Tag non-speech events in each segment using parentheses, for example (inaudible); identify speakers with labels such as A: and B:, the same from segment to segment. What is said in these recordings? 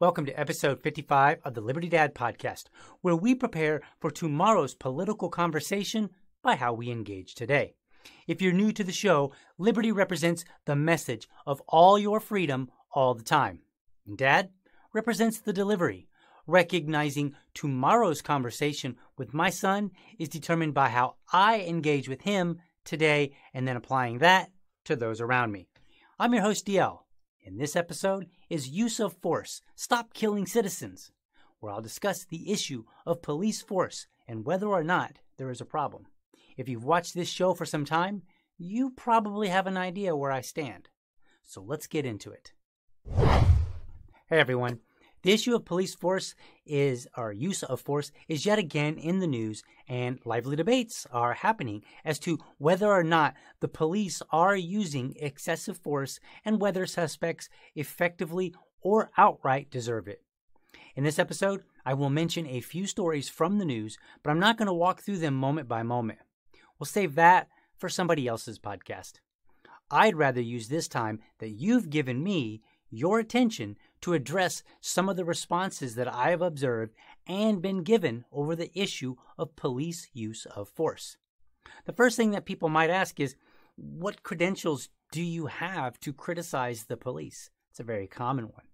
A: Welcome to episode 55 of the Liberty Dad podcast, where we prepare for tomorrow's political conversation by how we engage today. If you're new to the show, Liberty represents the message of all your freedom all the time. And Dad represents the delivery, recognizing tomorrow's conversation with my son is determined by how I engage with him today and then applying that to those around me. I'm your host, DL. In this episode is Use of Force Stop Killing Citizens, where I'll discuss the issue of police force and whether or not there is a problem. If you've watched this show for some time, you probably have an idea where I stand. So let's get into it. Hey everyone. The issue of police force is, or use of force, is yet again in the news, and lively debates are happening as to whether or not the police are using excessive force and whether suspects effectively or outright deserve it. In this episode, I will mention a few stories from the news, but I'm not going to walk through them moment by moment. We'll save that for somebody else's podcast. I'd rather use this time that you've given me your attention to address some of the responses that I have observed and been given over the issue of police use of force. The first thing that people might ask is what credentials do you have to criticize the police? It's a very common one.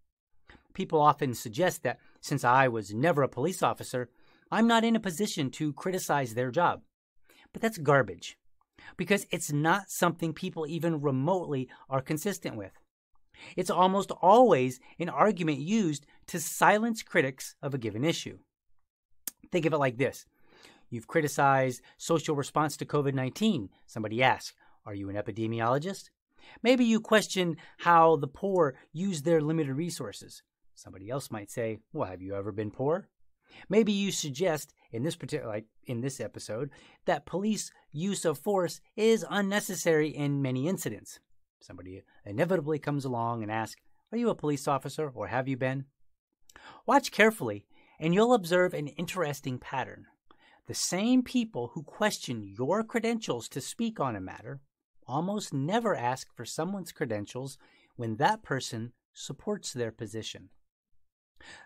A: People often suggest that since I was never a police officer, I'm not in a position to criticize their job. But that's garbage because it's not something people even remotely are consistent with. It's almost always an argument used to silence critics of a given issue. Think of it like this You've criticized social response to COVID 19. Somebody asks, Are you an epidemiologist? Maybe you question how the poor use their limited resources. Somebody else might say, Well, have you ever been poor? Maybe you suggest in this particular like in this episode that police use of force is unnecessary in many incidents. Somebody inevitably comes along and asks, Are you a police officer or have you been? Watch carefully, and you'll observe an interesting pattern. The same people who question your credentials to speak on a matter almost never ask for someone's credentials when that person supports their position.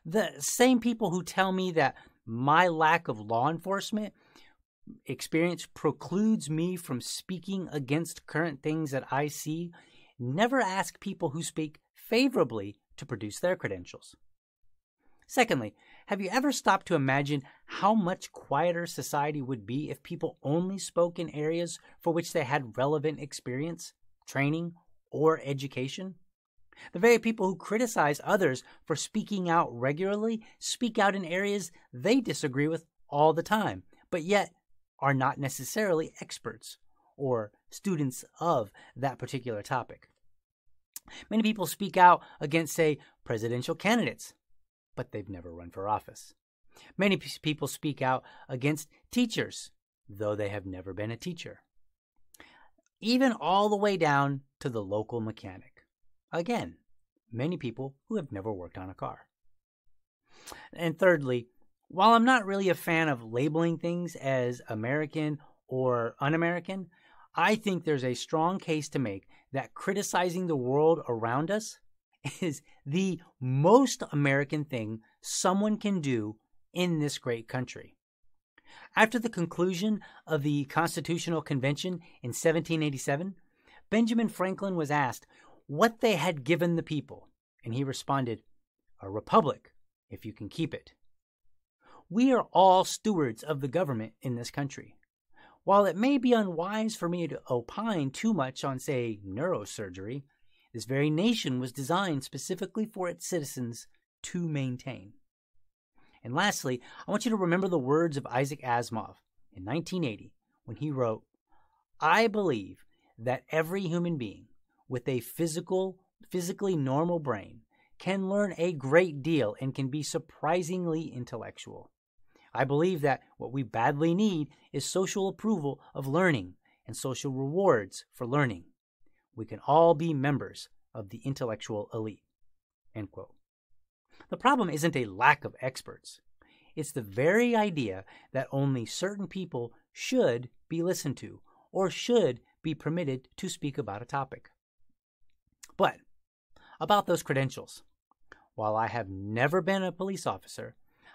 A: The same people who tell me that my lack of law enforcement experience precludes me from speaking against current things that I see, never ask people who speak favorably to produce their credentials. Secondly, have you ever stopped to imagine how much quieter society would be if people only spoke in areas for which they had relevant experience, training, or education? The very people who criticize others for speaking out regularly speak out in areas they disagree with all the time, but yet are not necessarily experts or students of that particular topic. Many people speak out against, say, presidential candidates, but they've never run for office. Many people speak out against teachers, though they have never been a teacher. Even all the way down to the local mechanic. Again, many people who have never worked on a car. And thirdly, while I'm not really a fan of labeling things as American or un American, I think there's a strong case to make that criticizing the world around us (laughs) is the most American thing someone can do in this great country. After the conclusion of the Constitutional Convention in 1787, Benjamin Franklin was asked what they had given the people, and he responded, A republic, if you can keep it. We are all stewards of the government in this country. While it may be unwise for me to opine too much on, say, neurosurgery, this very nation was designed specifically for its citizens to maintain. And lastly, I want you to remember the words of Isaac Asimov in 1980 when he wrote, I believe that every human being with a physical, physically normal brain can learn a great deal and can be surprisingly intellectual. I believe that what we badly need is social approval of learning and social rewards for learning. We can all be members of the intellectual elite. The problem isn't a lack of experts. It's the very idea that only certain people should be listened to or should be permitted to speak about a topic. But about those credentials, while I have never been a police officer,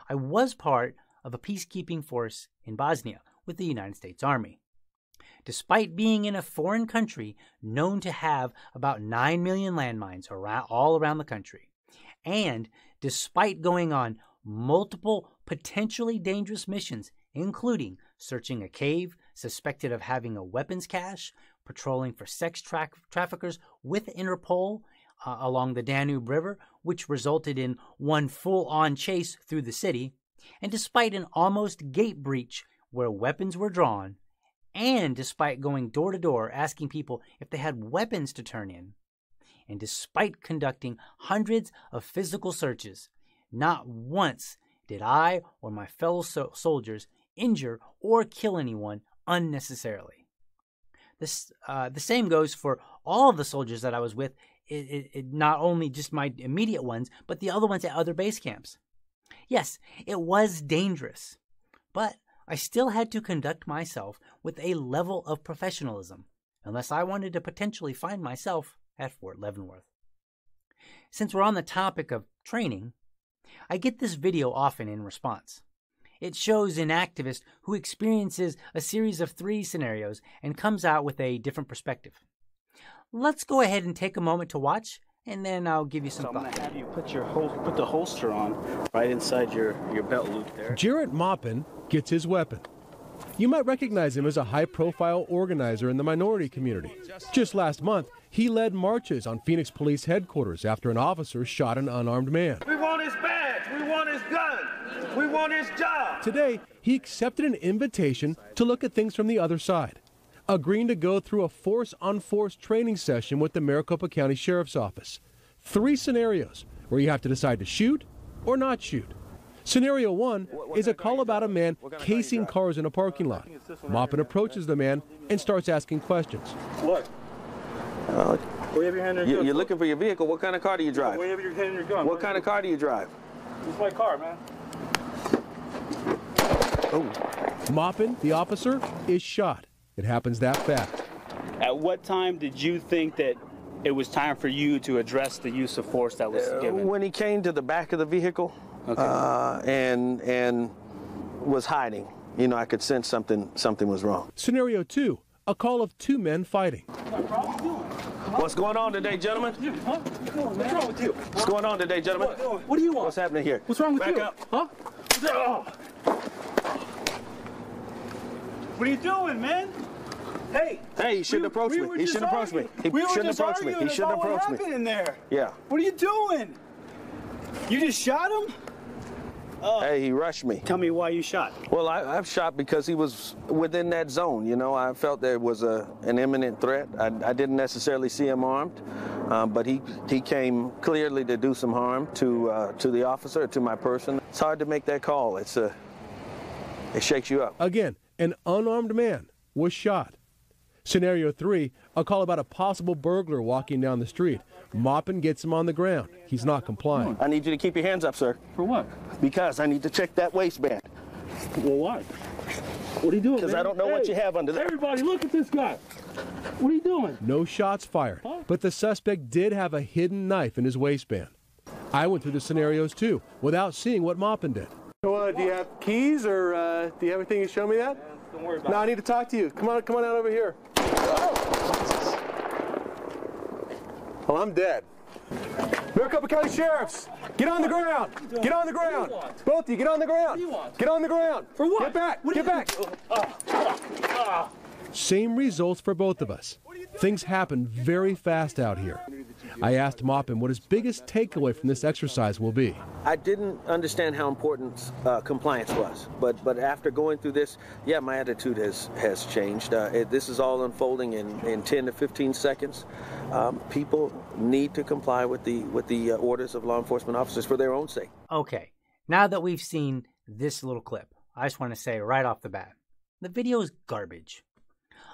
A: I was part of a peacekeeping force in Bosnia with the United States Army. Despite being in a foreign country known to have about 9 million landmines around, all around the country, and despite going on multiple potentially dangerous missions, including searching a cave suspected of having a weapons cache, patrolling for sex tra- traffickers with Interpol uh, along the Danube River, which resulted in one full on chase through the city, and despite an almost gate breach where weapons were drawn, and despite going door to door asking people if they had weapons to turn in, and despite conducting hundreds of physical searches, not once did I or my fellow so- soldiers injure or kill anyone unnecessarily. This, uh, the same goes for all of the soldiers that I was with, it, it, it, not only just my immediate ones, but the other ones at other base camps. Yes, it was dangerous, but I still had to conduct myself with a level of professionalism, unless I wanted to potentially find myself at Fort Leavenworth. Since we're on the topic of training, I get this video often in response. It shows an activist who experiences a series of three scenarios and comes out with a different perspective. Let's go ahead and take a moment to watch, and then I'll give you some
B: so
A: thoughts.
B: I'm gonna have you put your hol- put the holster on right inside your, your belt loop there.
C: Jarrett Maupin gets his weapon. You might recognize him as a high profile organizer in the minority community. Just last month, he led marches on Phoenix Police headquarters after an officer shot an unarmed man.
D: We want his badge. We want his gun. We want his job.
C: Today, he accepted an invitation to look at things from the other side, agreeing to go through a force on force training session with the Maricopa County Sheriff's Office. Three scenarios where you have to decide to shoot or not shoot. Scenario one is a call about a man casing cars in a parking lot. Maupin approaches the man and starts asking questions.
D: Look.
B: Uh,
D: Where you have your hand in your
B: you,
D: gun?
B: you're looking for your vehicle. What kind of car do you drive?
D: Where you have your hand in your gun?
B: What kind of car do you drive?
D: It's my car, man. Oh.
C: Maupin, the officer, is shot. It happens that fast.
E: At what time did you think that it was time for you to address the use of force that was given?
B: When he came to the back of the vehicle
E: Okay.
B: uh, and and was hiding, you know, I could sense something something was wrong.
C: Scenario two a call of two men fighting.
B: What's going on today, gentlemen?
D: What's wrong with you?
B: What's going on today, gentlemen?
D: What do you want?
B: What's happening here?
D: What's wrong with
B: Back
D: you?
B: up.
D: Huh? What are you doing, man? Hey.
B: Hey, he shouldn't
D: we-
B: approach
D: we
B: me. He shouldn't approach me. He
D: we
B: shouldn't approach me. He shouldn't approach me.
D: happened in there.
B: Yeah.
D: What are you doing? You just shot him?
B: Hey, he rushed me.
E: Tell me why you shot.
B: Well, I, I've shot because he was within that zone. You know, I felt there was a an imminent threat. I, I didn't necessarily see him armed, um, but he he came clearly to do some harm to uh, to the officer, to my person. It's hard to make that call. It's a it shakes you up.
C: Again, an unarmed man was shot. Scenario three a call about a possible burglar walking down the street. Maupin gets him on the ground. He's not complying.
B: I need you to keep your hands up, sir,
D: For what?
B: because I need to check that waistband.
D: Well, why? What are you doing?
B: Because I don't know what you have under there.
D: Everybody, look at this guy. What are you doing?
C: No shots fired, but the suspect did have a hidden knife in his waistband. I went through the scenarios too without seeing what Maupin did.
F: Uh, do you have keys or uh, do you have anything to show me that?
D: Don't worry about
F: No, I need to talk to you. Come on, come on out over here. Well, I'm dead. Maricopa County Sheriffs, get on the ground. Get on the ground. Both of you, get on the ground. Get on the ground.
D: For what?
F: Get back.
D: What
F: Get back.
C: Same results for both of us. Things happen very fast out here. I asked Maupin what his biggest takeaway from this exercise will be.
B: I didn't understand how important uh, compliance was, but but after going through this, yeah, my attitude has has changed. Uh, it, this is all unfolding in, in 10 to 15 seconds. Um, people need to comply with the with the uh, orders of law enforcement officers for their own sake.
A: Okay, now that we've seen this little clip, I just want to say right off the bat the video is garbage.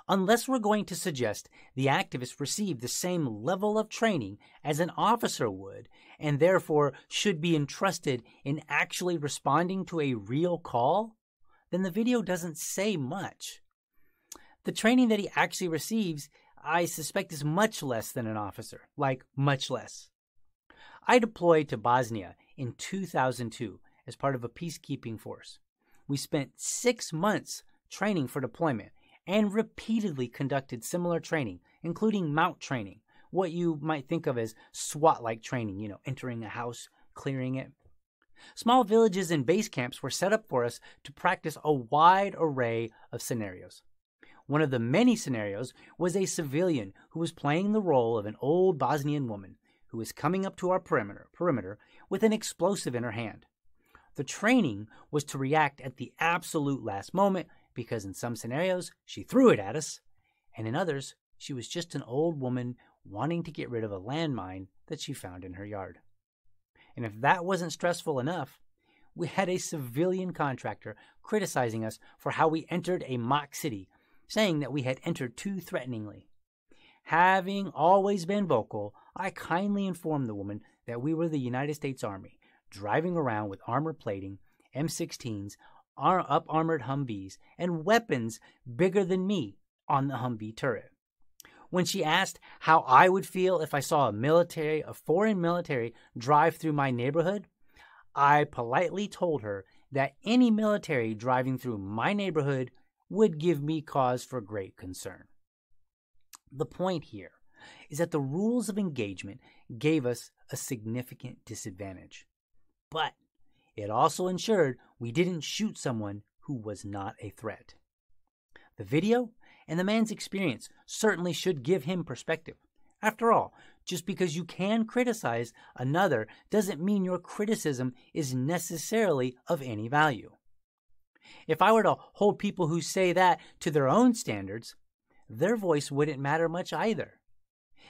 A: Unless we're going to suggest the activist received the same level of training as an officer would, and therefore should be entrusted in actually responding to a real call, then the video doesn't say much. The training that he actually receives, I suspect, is much less than an officer. Like, much less. I deployed to Bosnia in 2002 as part of a peacekeeping force. We spent six months training for deployment and repeatedly conducted similar training, including MOUT training, what you might think of as SWAT like training, you know, entering a house, clearing it. Small villages and base camps were set up for us to practice a wide array of scenarios. One of the many scenarios was a civilian who was playing the role of an old Bosnian woman who was coming up to our perimeter, perimeter with an explosive in her hand. The training was to react at the absolute last moment because in some scenarios she threw it at us, and in others she was just an old woman wanting to get rid of a landmine that she found in her yard. And if that wasn't stressful enough, we had a civilian contractor criticizing us for how we entered a mock city, saying that we had entered too threateningly. Having always been vocal, I kindly informed the woman that we were the United States Army, driving around with armor plating, M16s, up armored Humvees, and weapons bigger than me on the Humvee turret. When she asked how I would feel if I saw a military, a foreign military, drive through my neighborhood, I politely told her that any military driving through my neighborhood would give me cause for great concern. The point here is that the rules of engagement gave us a significant disadvantage, but it also ensured we didn't shoot someone who was not a threat. The video and the man's experience certainly should give him perspective. After all, just because you can criticize another doesn't mean your criticism is necessarily of any value. If I were to hold people who say that to their own standards, their voice wouldn't matter much either,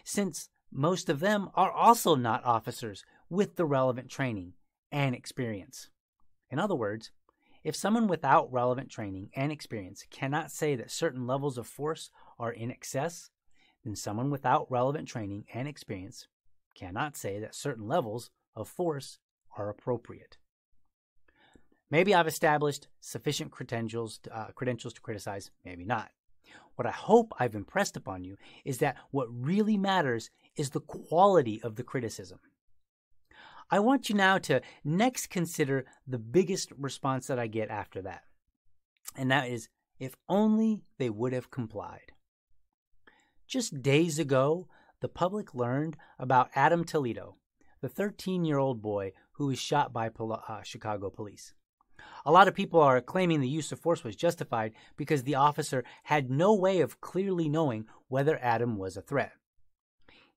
A: since most of them are also not officers with the relevant training and experience. In other words, if someone without relevant training and experience cannot say that certain levels of force are in excess, then someone without relevant training and experience cannot say that certain levels of force are appropriate. Maybe I've established sufficient credentials, uh, credentials to criticize, maybe not. What I hope I've impressed upon you is that what really matters is the quality of the criticism. I want you now to next consider the biggest response that I get after that. And that is if only they would have complied. Just days ago, the public learned about Adam Toledo, the 13 year old boy who was shot by uh, Chicago police. A lot of people are claiming the use of force was justified because the officer had no way of clearly knowing whether Adam was a threat.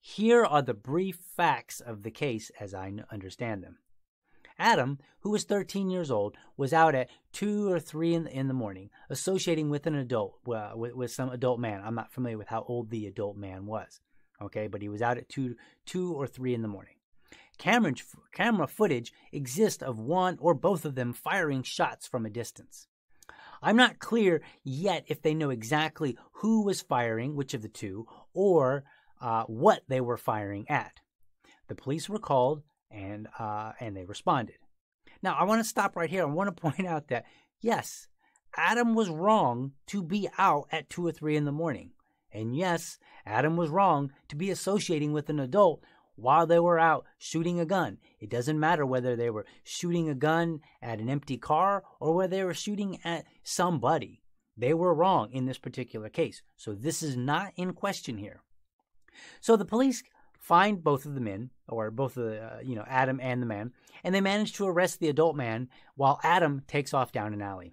A: Here are the brief facts of the case as I understand them. Adam, who was 13 years old, was out at 2 or 3 in the, in the morning, associating with an adult, uh, with, with some adult man. I'm not familiar with how old the adult man was, okay, but he was out at 2, 2 or 3 in the morning. Camera, camera footage exists of one or both of them firing shots from a distance. I'm not clear yet if they know exactly who was firing, which of the two, or uh, what they were firing at. The police were called and uh, and they responded. Now I want to stop right here. I want to (laughs) point out that yes, Adam was wrong to be out at two or three in the morning, and yes, Adam was wrong to be associating with an adult while they were out shooting a gun. It doesn't matter whether they were shooting a gun at an empty car or whether they were shooting at somebody. They were wrong in this particular case. So this is not in question here. So the police find both of the men, or both of the, uh, you know, Adam and the man, and they manage to arrest the adult man while Adam takes off down an alley.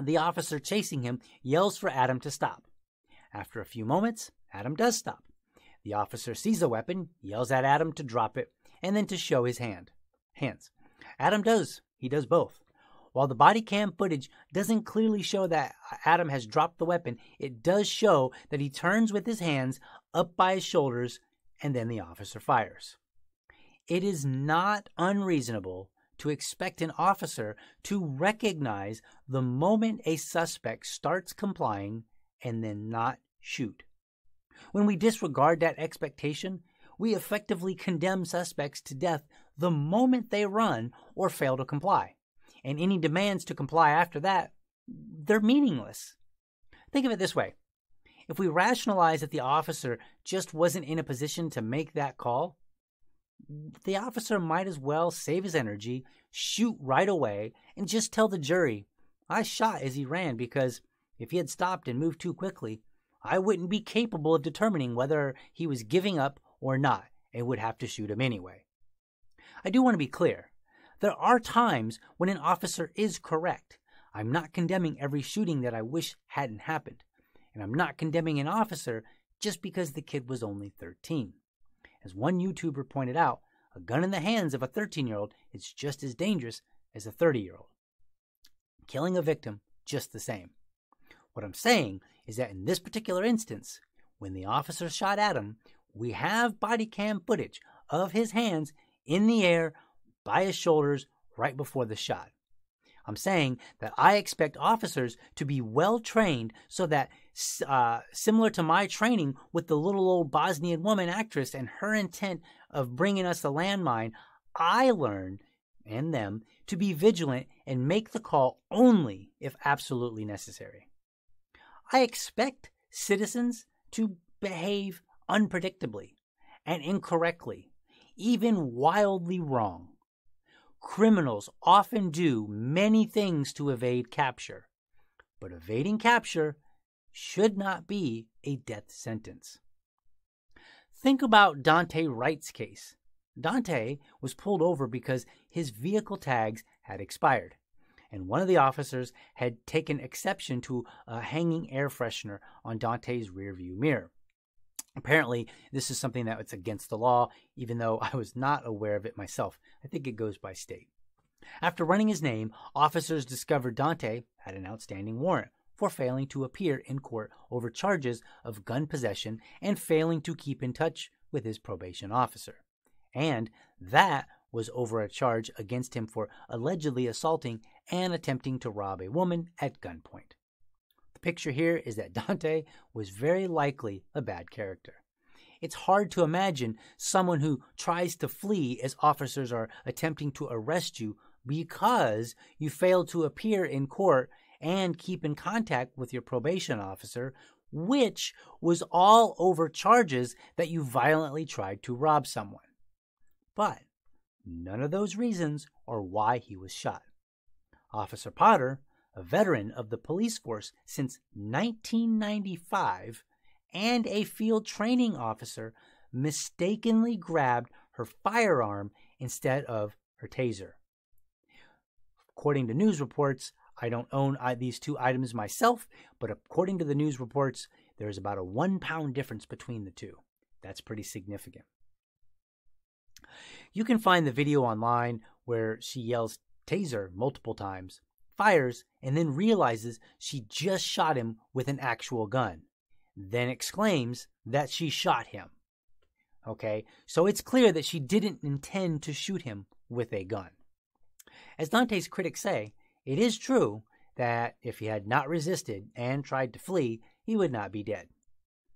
A: The officer chasing him yells for Adam to stop. After a few moments, Adam does stop. The officer sees a weapon, yells at Adam to drop it, and then to show his hand. Hands. Adam does. He does both. While the body cam footage doesn't clearly show that Adam has dropped the weapon, it does show that he turns with his hands up by his shoulders and then the officer fires. It is not unreasonable to expect an officer to recognize the moment a suspect starts complying and then not shoot. When we disregard that expectation, we effectively condemn suspects to death the moment they run or fail to comply and any demands to comply after that, they're meaningless. Think of it this way if we rationalize that the officer just wasn't in a position to make that call, the officer might as well save his energy, shoot right away, and just tell the jury, I shot as he ran because if he had stopped and moved too quickly, I wouldn't be capable of determining whether he was giving up or not and would have to shoot him anyway. I do want to be clear. There are times when an officer is correct. I'm not condemning every shooting that I wish hadn't happened. And I'm not condemning an officer just because the kid was only 13. As one YouTuber pointed out, a gun in the hands of a 13 year old is just as dangerous as a 30 year old. Killing a victim, just the same. What I'm saying is that in this particular instance, when the officer shot at him, we have body cam footage of his hands in the air by his shoulders right before the shot. I'm saying that I expect officers to be well trained so that, uh, similar to my training with the little old Bosnian woman actress and her intent of bringing us a landmine, I learn and them to be vigilant and make the call only if absolutely necessary. I expect citizens to behave unpredictably and incorrectly, even wildly wrong. Criminals often do many things to evade capture, but evading capture should not be a death sentence. Think about Daunte Wright's case. Daunte was pulled over because his vehicle tags had expired and one of the officers had taken exception to a hanging air freshener on Daunte's rearview mirror. Apparently, this is something that was against the law, even though I was not aware of it myself. I think it goes by state. After running his name, officers discovered Daunte had an outstanding warrant for failing to appear in court over charges of gun possession and failing to keep in touch with his probation officer. And that was over a charge against him for allegedly assaulting and attempting to rob a woman at gunpoint. Picture here is that (laughs) Daunte was very likely a bad character. It's hard to imagine someone who tries to flee as officers are attempting to arrest you because you failed to appear in court and keep in contact with your probation officer, which was all over charges that you violently tried to rob someone. But None of those reasons are why he was shot. Officer Potter, a veteran of the police force since 1995 and a field training officer, mistakenly grabbed her firearm instead of her taser. According to news reports, I don't own uh, these two items myself, but according to the news reports, there's about a one pound difference between the two. That's pretty significant. You can find the video online where she yells taser multiple times, fires, and then realizes she just shot him with an actual gun, then exclaims that she shot him. Okay, so it's clear that she didn't intend to shoot him with a gun. As Daunte's critics say, it is true that if he had not resisted and tried to flee, he would not be dead.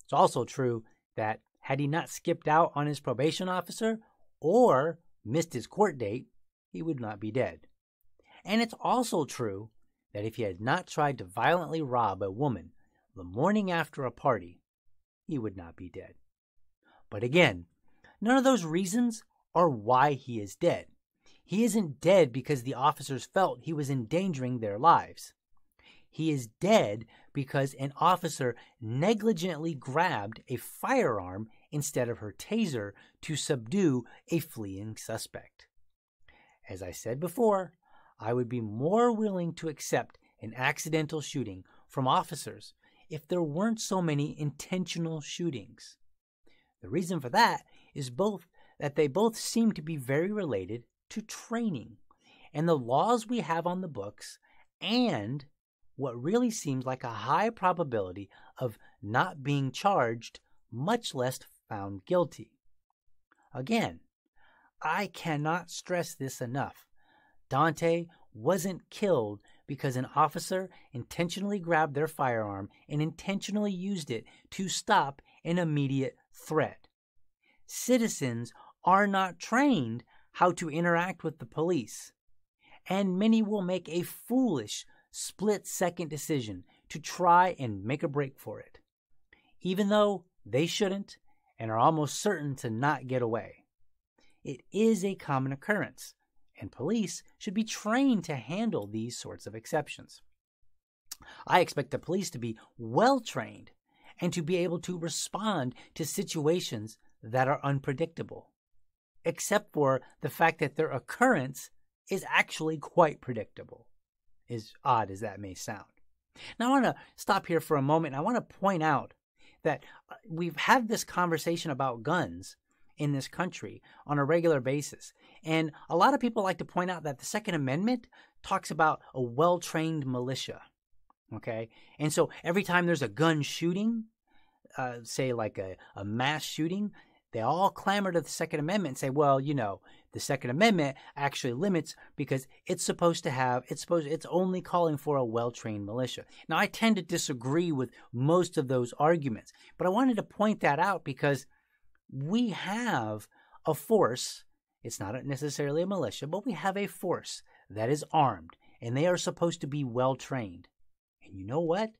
A: It's also true that had he not skipped out on his probation officer or missed his court date, he would not be dead. And it's also true that if he had not tried to violently rob a woman the morning after a party, he would not be dead. But again, none of those reasons are why he is dead. He isn't dead because the officers felt he was endangering their lives. He is dead because an officer negligently grabbed a firearm instead of her taser to subdue a fleeing suspect. As I said before, I would be more willing to accept an accidental shooting from officers if there weren't so many intentional shootings. The reason for that is both that they both seem to be very related to training and the laws we have on the books and what really seems like a high probability of not being charged, much less found guilty. Again, I cannot stress this enough. Daunte wasn't killed because an officer intentionally grabbed their firearm and intentionally used it to stop an immediate threat. Citizens are not trained how to interact with the police, and many will make a foolish split second decision to try and make a break for it, even though they shouldn't and are almost certain to not get away. it is a common occurrence, and police should be trained to handle these sorts of exceptions. I expect the police to be well trained and to be able to respond to situations that are unpredictable, except for the fact that their occurrence is actually quite predictable, as odd as that may sound. Now, I want to stop here for a moment. I want to point out that uh, we've had this conversation about guns in this country on a regular basis. And a lot of people like to point out that the Second Amendment talks about a well trained militia. Okay. And so every time there's a gun shooting, uh, say like a, a mass shooting, they all clamor to the Second Amendment and say, well, you know, the Second Amendment actually limits because it's supposed to have, it's supposed, it's only calling for a well trained militia. Now, I tend to disagree with most of those arguments, but I wanted to point that out because we have a force. It's not necessarily a militia, but we have a force that is armed and they are supposed to be well trained. And you know what?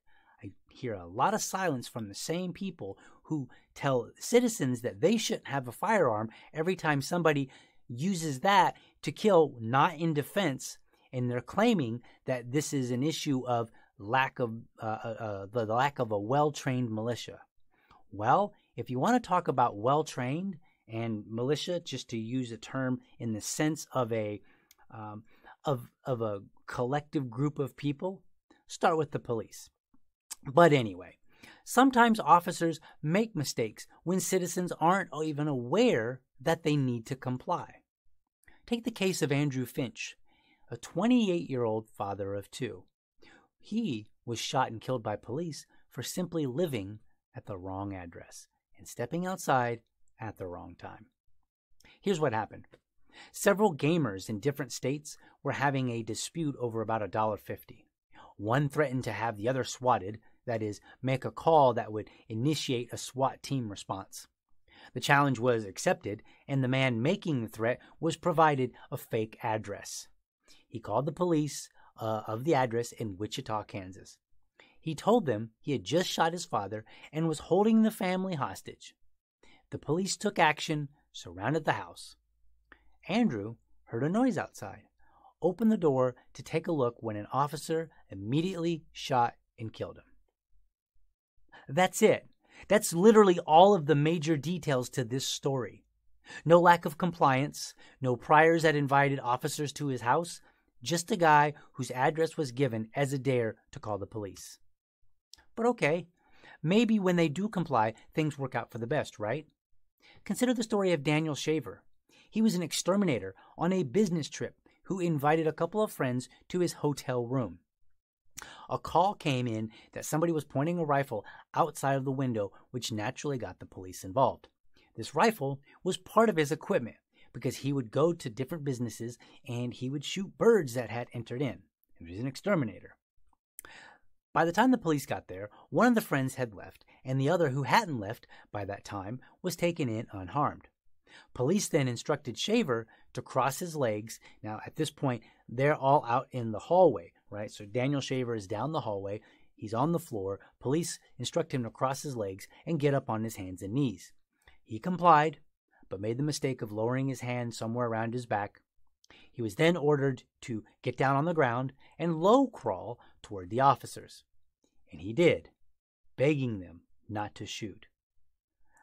A: I hear a lot of silence from the same people who tell citizens that they shouldn't have a firearm every time somebody uses that to kill, not in defense. And they're claiming that this is an issue of lack of uh, uh, uh the lack of a well trained militia. Well, if you want to talk about well trained and militia, just to use a term in the sense of a um, of of a collective group of people, start with the police. But anyway, sometimes officers make mistakes when citizens aren't even aware that they need to comply. Take the case of Andrew Finch, a 28 year old father of two. He was shot and killed by police for simply living at the wrong address and stepping outside at the wrong time. Here's what happened. Several gamers in different states were having a dispute over about a dollar fifty. One threatened to have the other swatted, that is, make a call that would initiate a SWAT team response. The challenge was accepted, and the man making the threat was provided a fake address. He called the police uh, of the address in Wichita, Kansas. He told them he had just shot his father and was holding the family hostage. The police took action, surrounded the house. Andrew heard a noise outside, opened the door to take a look when an officer immediately shot and killed him. That's it. That's literally all of the major details to this story. No lack of compliance, no priors that invited officers to his house, just a guy whose address was given as a dare to call the police. But okay, maybe when they do comply, things work out for the best, right? Consider the story of Daniel Shaver. He was an exterminator on a business trip who invited a couple of friends to his hotel room. A call came in that somebody was pointing a rifle outside of the window, which naturally got the police involved. This rifle was part of his equipment because he would go to different businesses and he would shoot birds that had entered in. He was an exterminator. By the time the police got there, one of the friends had left, and the other, who hadn't left by that time, was taken in unharmed. Police then instructed Shaver to cross his legs. Now, at this point, they're all out in the hallway, right? So Daniel Shaver is down the hallway. He's on the floor. Police instruct him to cross his legs and get up on his hands and knees. He complied, but made the mistake of lowering his hand somewhere around his back. He was then ordered to get down on the ground and low crawl toward the officers. And he did, begging them not to shoot.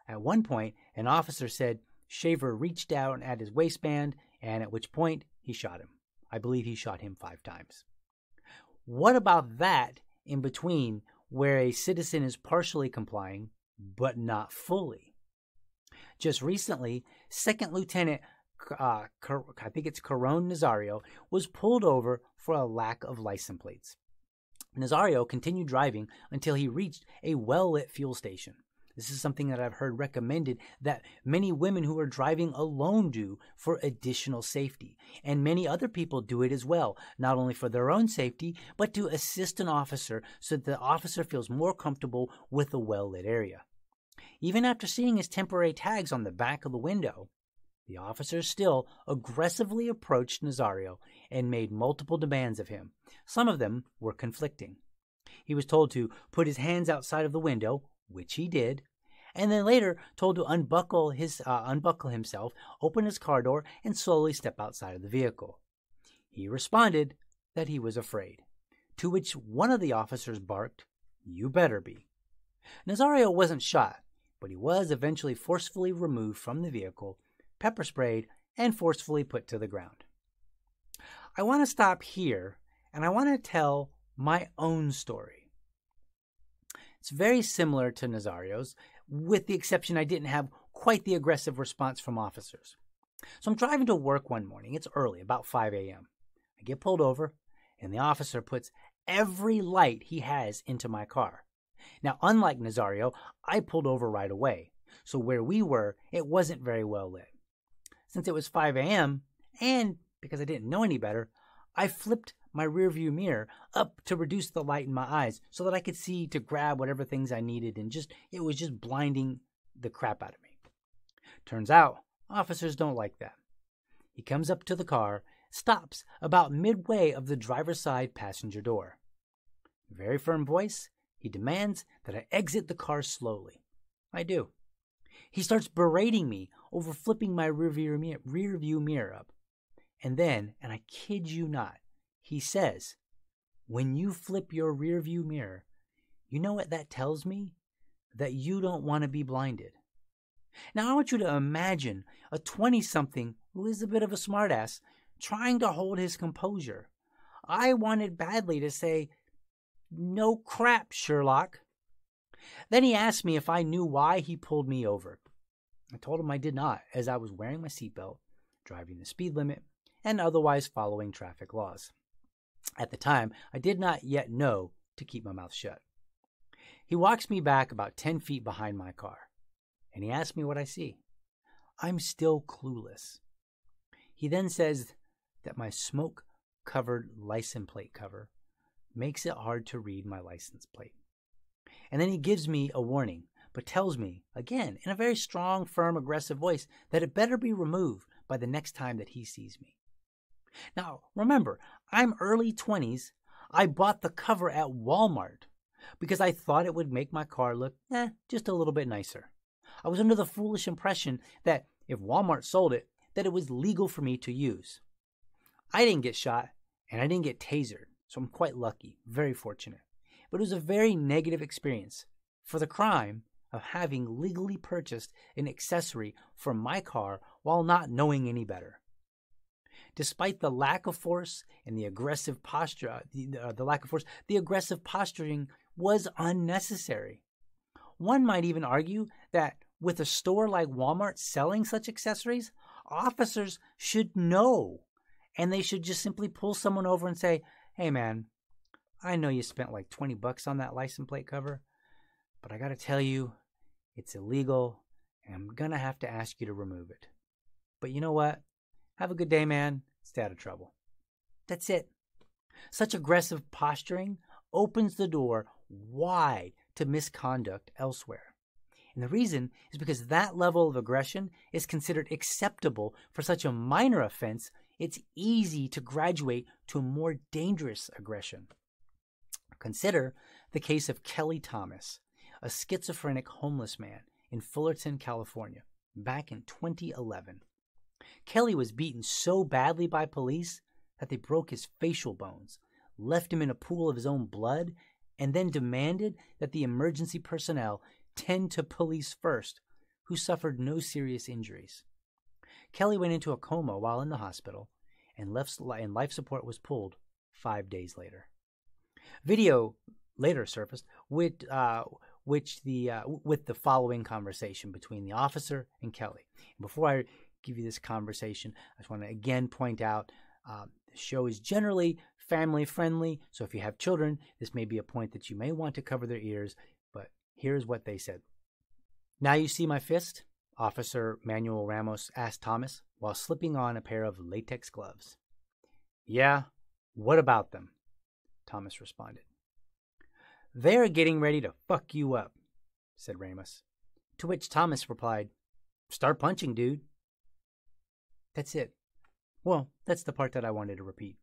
A: At one point, an officer said Shaver reached down at his waistband, and at which point he shot him. I believe he shot him five times. What about that in between where a citizen is partially complying but not fully? Just recently, Second Lieutenant uh, I think it's Caron Nazario, was pulled over for a lack of license plates. Nazario continued driving until he reached a well lit fuel station. This is something that I've heard recommended that many women who are driving alone do for additional safety. And many other people do it as well, not only for their own safety, but to assist an officer so that the officer feels more comfortable with a well lit area. Even after seeing his temporary tags on the back of the window, the officers still aggressively approached Nazario and made multiple demands of him. Some of them were conflicting. He was told to put his hands outside of the window, which he did, and then later told to unbuckle his uh, unbuckle himself, open his car door, and slowly step outside of the vehicle. He responded that he was afraid, to which one of the officers barked, "You better be." Nazario wasn't shot, but he was eventually forcefully removed from the vehicle, pepper sprayed, and forcefully put to the ground. I want to stop here and I want to tell my own story. It's very similar to Nazario's, with the exception I didn't have quite the aggressive response from officers. So I'm driving to work one morning. It's early, about 5 a.m. I get pulled over, and the officer puts every light he has into my car. Now, unlike Nazario, I pulled over right away, so where we were, it wasn't very well lit. Since it was 5 a.m., and because I didn't know any better, I flipped my rearview mirror up to reduce the light in my eyes so that I could see to grab whatever things I needed and just it was just blinding the crap out of me. Turns out officers don't like that. He comes up to the car, stops about midway of the driver's side passenger door. Very firm voice, he demands that I exit the car slowly. I do. He starts berating me over flipping my rearview mirror, rear view mirror up. And then, and I kid you not, he says, when you flip your rearview mirror, you know what that tells me? That you don't want to be blinded. Now, I want you to imagine a 20 something who is a bit of a smartass trying to hold his composure. I wanted badly to say, No crap, Sherlock. Then he asked me if I knew why he pulled me over. I told him I did not, as I was wearing my seatbelt, driving the speed limit, and otherwise following traffic laws. At the time, I did not yet know to keep my mouth shut. He walks me back about 10 feet behind my car, and he asks me what I see. I'm still clueless. He then says that my smoke covered license plate cover makes it hard to read my license plate. And then he gives me a warning, but tells me, again, in a very strong, firm, aggressive voice, that it better be removed by the next time that he sees me. Now, remember, I'm early 20s. I bought the cover at Walmart because I thought it would make my car look, eh, just a little bit nicer. I was under the foolish impression that if Walmart sold it, that it was legal for me to use. I didn't get shot and I didn't get tasered, so I'm quite lucky, very fortunate. But it was a very negative experience for the crime of having legally purchased an accessory for my car while not knowing any better despite the lack of force and the aggressive posture, uh, the, uh, the lack of force, the aggressive posturing was unnecessary. One might even argue that with a store like Walmart selling such accessories, officers should know and they should just simply pull someone over and say, Hey man, I know you spent like 20 bucks on that license plate cover, but I gotta tell you, it's illegal and I'm gonna have to ask you to remove it. But you know what? Have a good day, man. Stay out of trouble. That's it. Such aggressive posturing opens the door wide to misconduct elsewhere. And the reason is because that level of aggression is considered acceptable for such a minor offense, it's easy to graduate to a more dangerous aggression. Consider the case of Kelly Thomas, a schizophrenic homeless man in Fullerton, California, back in 2011. Kelly was beaten so badly by police that they broke his facial bones, left him in a pool of his own blood, and then demanded that the emergency personnel tend to police first, who suffered no serious injuries. Kelly went into a coma while in the hospital, and, life support was pulled five days later. Video later surfaced with, uh, which the, uh, with the following conversation between the officer and Kelly. Before I give you this conversation. I just want to again point out uh, the show is generally family friendly. So if you have children, this may be a point that you may want to cover their ears. But here's what they said Now you see my fist? Officer Manuel Ramos asked Thomas while slipping on a pair of latex gloves. Yeah, what about them? Thomas responded. They're getting ready to fuck you up, said Ramos. To which Thomas replied, Start punching, dude. That's it. Well, that's the part that I wanted to repeat.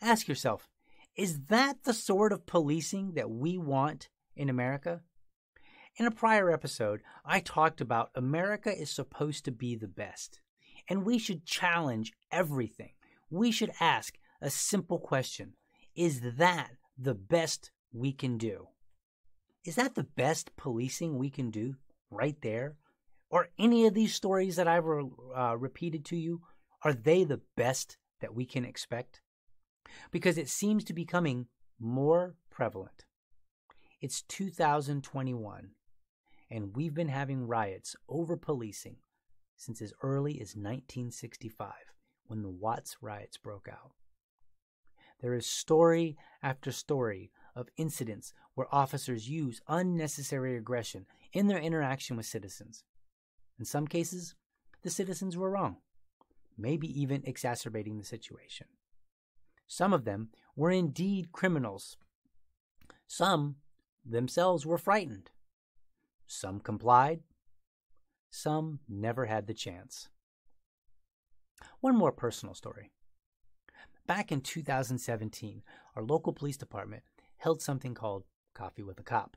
A: Ask yourself is that the sort of policing that we want in America? In a prior episode, I talked about America is supposed to be the best, and we should challenge everything. We should ask a simple question Is that the best we can do? Is that the best policing we can do right there? Or any of these stories that I've uh, repeated to you, are they the best that we can expect? Because it seems to be becoming more prevalent. It's 2021, and we've been having riots over policing since as early as 1965 when the Watts riots broke out. There is story after story of incidents where officers use unnecessary aggression in their interaction with citizens. In some cases, the citizens were wrong, maybe even exacerbating the situation. Some of them were indeed criminals. Some themselves were frightened. Some complied. Some never had the chance. One more personal story. Back in 2017, our local police department held something called Coffee with a Cop.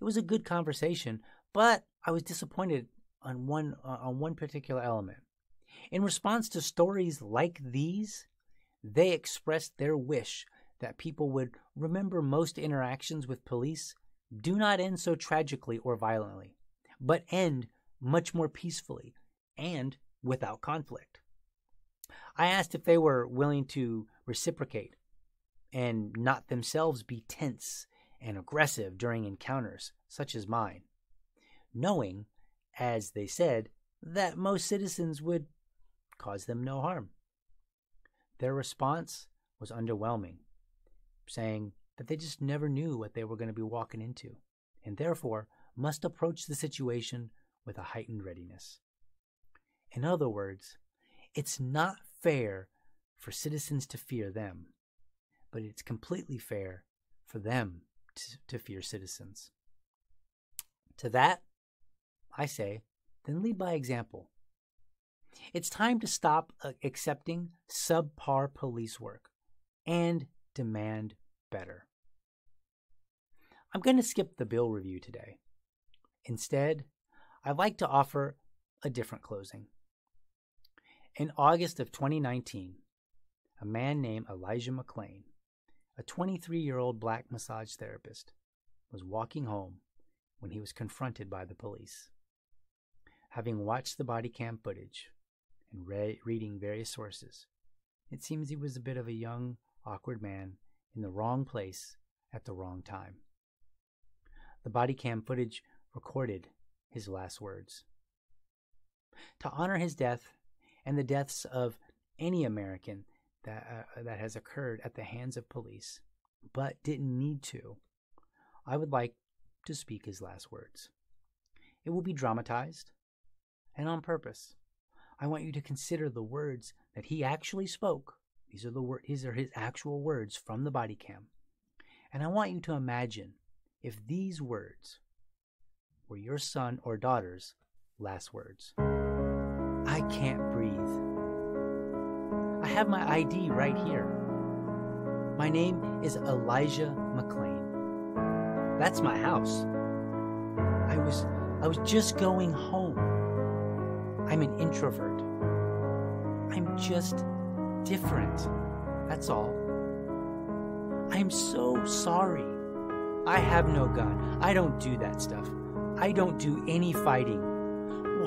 A: It was a good conversation, but I was disappointed on one uh, on one particular element. In response to stories like these, they expressed their wish that people would remember most interactions with police do not end so tragically or violently, but end much more peacefully and without conflict. I asked if they were willing to reciprocate and not themselves be tense and aggressive during encounters such as mine, knowing, as they said, that most citizens would cause them no harm. Their response was underwhelming, saying that they just never knew what they were going to be walking into, and therefore must approach the situation with a heightened readiness. In other words, it's not fair for citizens to fear them, but it's completely fair for them to, to fear citizens. To that, I say, then lead by example. It's time to stop uh, accepting subpar police work and demand better. I'm going to skip the bill review today. Instead, I'd like to offer a different closing. In August of 2019, a man named Elijah McClain, a 23 year old black massage therapist, was walking home when he was confronted by the police. Having watched the body cam footage and re- reading various sources, it seems he was a bit of a young, awkward man in the wrong place at the wrong time. The body cam footage recorded his last words. To honor his death and the deaths of any American that, uh, that has occurred at the hands of police, but didn't need to, I would like to speak his last words. It will be dramatized and on purpose. I want you to consider the words that he actually spoke. These are the wor- these are his actual words from the body cam. And I want you to imagine if these words were your son or daughter's last words. I can't breathe. I have my ID right here. My name is Elijah McClain. That's my house. I was I was just going home. I'm an introvert. I'm just different. That's all. I'm so sorry. I have no gun. I don't do that stuff. I don't do any fighting.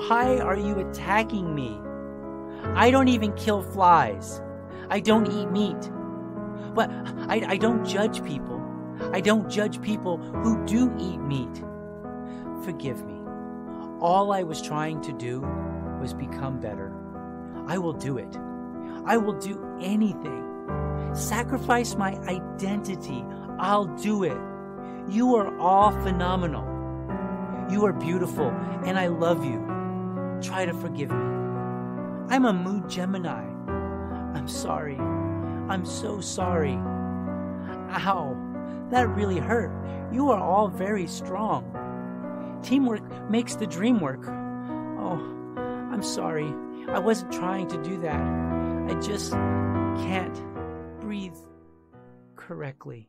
A: Why are you attacking me? I don't even kill flies. I don't eat meat. But I, I don't judge people. I don't judge people who do eat meat. Forgive me. All I was trying to do was become better. I will do it. I will do anything. Sacrifice my identity. I'll do it. You are all phenomenal. You are beautiful, and I love you. Try to forgive me. I'm a mood Gemini. I'm sorry. I'm so sorry. Ow, that really hurt. You are all very strong. Teamwork makes the dream work. Oh, I'm sorry. I wasn't trying to do that. I just can't breathe correctly.